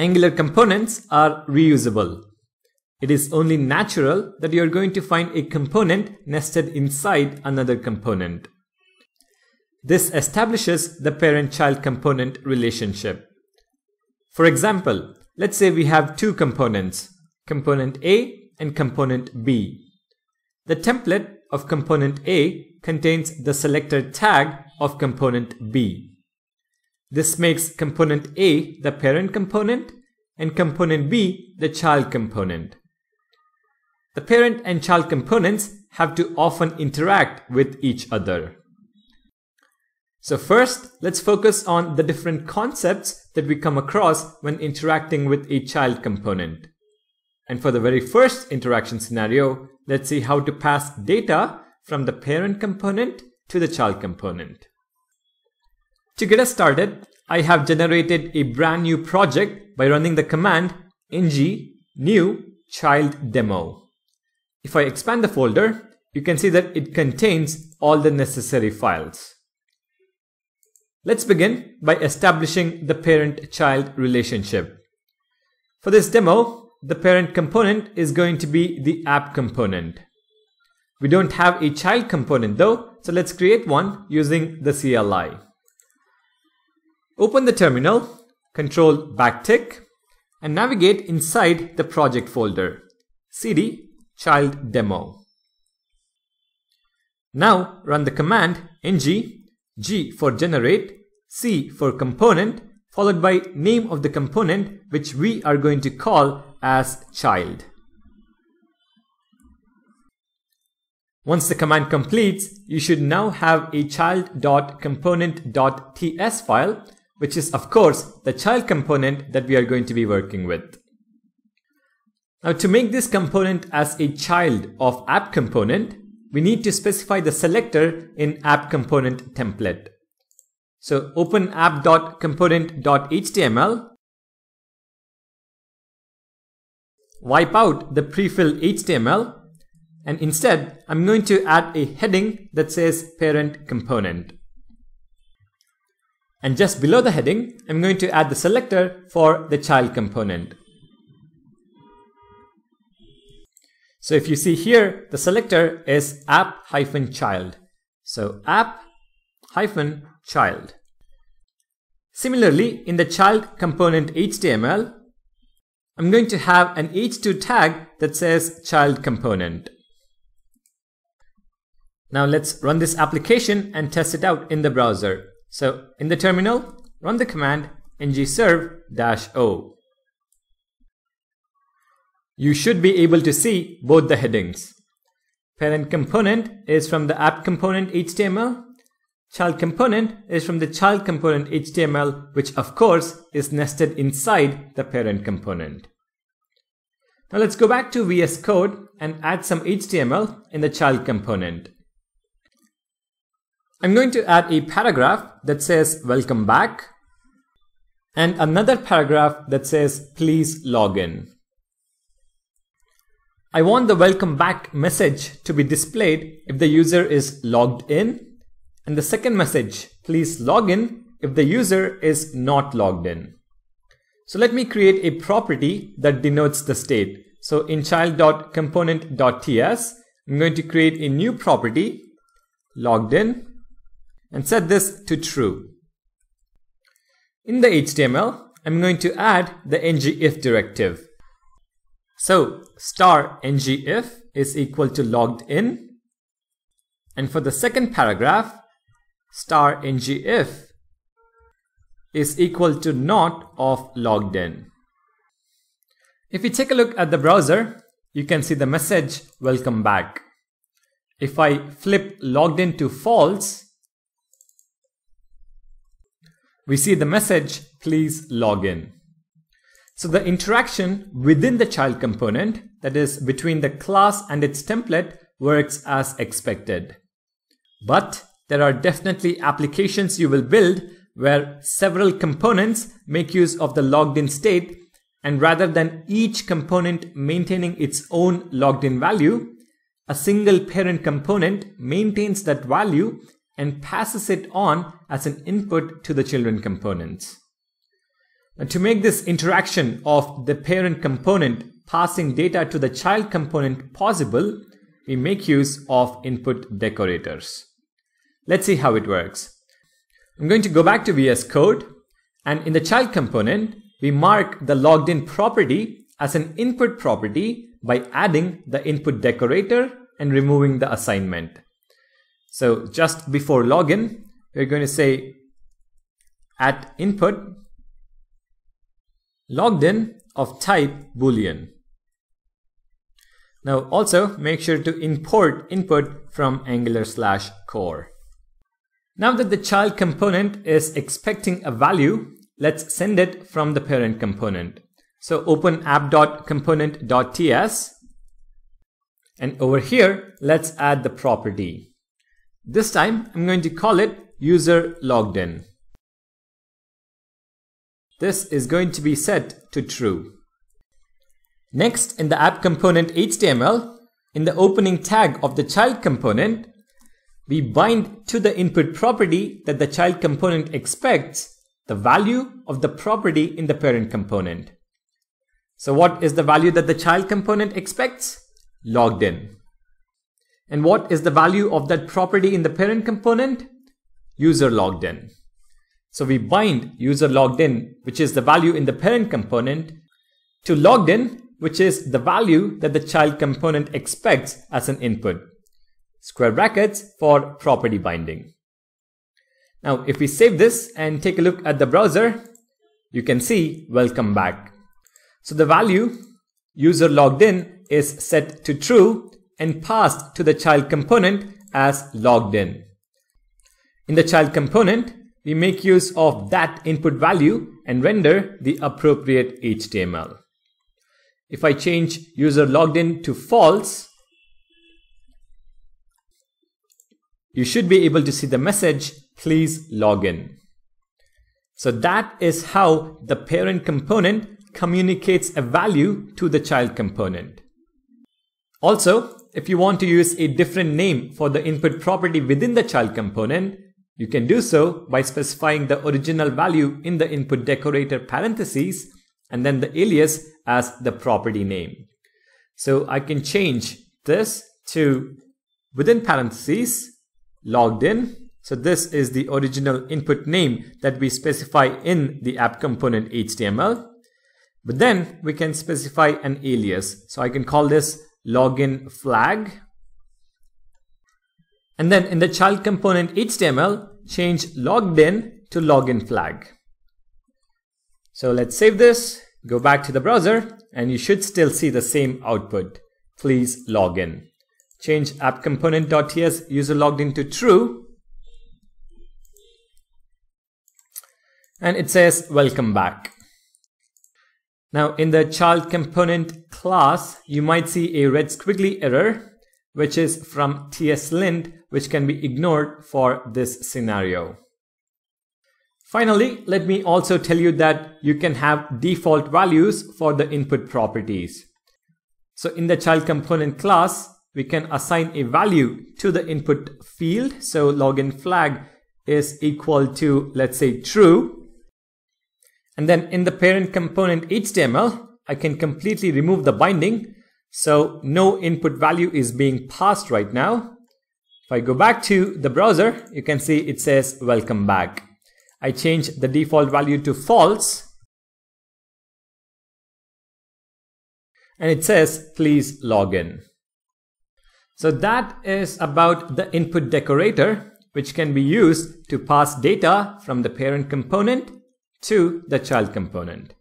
Angular components are reusable. It is only natural that you are going to find a component nested inside another component. This establishes the parent-child component relationship. For example, let's say we have two components, component A and component B. The template of component A contains the selector tag of component B. This makes component A the parent component and component B the child component. The parent and child components have to often interact with each other. So first, let's focus on the different concepts that we come across when interacting with a child component. And for the very first interaction scenario, let's see how to pass data from the parent component to the child component. To get us started, I have generated a brand new project by running the command ng new child demo. If I expand the folder, you can see that it contains all the necessary files. Let's begin by establishing the parent-child relationship. For this demo, the parent component is going to be the app component. We don't have a child component though, so let's create one using the CLI. Open the terminal, control backtick, and navigate inside the project folder, cd child demo. Now run the command ng g for generate, c for component, followed by name of the component which we are going to call as child. Once the command completes, you should now have a child.component.ts file, which is of course the child component that we are going to be working with. Now to make this component as a child of app component, we need to specify the selector in app component template. So open app.component.html, wipe out the prefill HTML, and instead I'm going to add a heading that says parent component. And just below the heading, I'm going to add the selector for the child component. So if you see here, the selector is app-child. So app-child. Similarly, in the child component HTML, I'm going to have an h2 tag that says child component. Now let's run this application and test it out in the browser. So in the terminal, run the command ngserve-o you should be able to see both the headings. Parent component is from the app component HTML. Child component is from the child component HTML, which of course is nested inside the parent component. Now let's go back to VS Code and add some HTML in the child component. I'm going to add a paragraph that says welcome back and another paragraph that says please log in. I want the welcome back message to be displayed if the user is logged in and the second message, please log in if the user is not logged in. So let me create a property that denotes the state. So in child.component.ts, I'm going to create a new property, logged in, and set this to true. In the HTML, I'm going to add the ngIf directive. So star ngIf is equal to logged in. And for the second paragraph, star ngIf is equal to not of logged in. If we take a look at the browser, you can see the message welcome back. If I flip logged in to false, we see the message please log in. So the interaction within the child component, that is between the class and its template, works as expected. But there are definitely applications you will build where several components make use of the logged in state and rather than each component maintaining its own logged in value, a single parent component maintains that value and passes it on as an input to the children components. And to make this interaction of the parent component passing data to the child component possible, we make use of input decorators. Let's see how it works. I'm going to go back to VS Code and in the child component, we mark the logged in property as an input property by adding the input decorator and removing the assignment. So just before login, we're going to say at input logged in of type boolean. Now also make sure to import input from angular slash core. Now that the child component is expecting a value, let's send it from the parent component. So open app.component.ts and over here, let's add the property. This time I'm going to call it user logged in. This is going to be set to true. Next, in the app component HTML, in the opening tag of the child component, we bind to the input property that the child component expects the value of the property in the parent component. So what is the value that the child component expects? Logged in. And what is the value of that property in the parent component? User logged in. So we bind user logged in, which is the value in the parent component, to logged in, which is the value that the child component expects as an input. Square brackets for property binding. Now, if we save this and take a look at the browser, you can see welcome back. So the value user logged in is set to true and passed to the child component as logged in. In the child component, we make use of that input value and render the appropriate HTML. If I change user logged in to false, you should be able to see the message, please log in. So that is how the parent component communicates a value to the child component. Also, if you want to use a different name for the input property within the child component, you can do so by specifying the original value in the input decorator parentheses and then the alias as the property name. So I can change this to within parentheses logged in. So this is the original input name that we specify in the app component HTML. But then we can specify an alias. So I can call this login flag. And then in the child component HTML, change logged in to login flag. So let's save this, go back to the browser, and you should still see the same output. Please log in. Change app component.ts user logged in to true. And it says welcome back. Now in the child component class, you might see a red squiggly error, which is from tslint, which can be ignored for this scenario. Finally, let me also tell you that you can have default values for the input properties. So in the child component class, we can assign a value to the input field. So login flag is equal to, let's say true. And then in the parent component HTML, I can completely remove the binding. So no input value is being passed right now. If I go back to the browser, you can see it says welcome back. I change the default value to false. And it says please log in. So that is about the input decorator, which can be used to pass data from the parent component to the child component.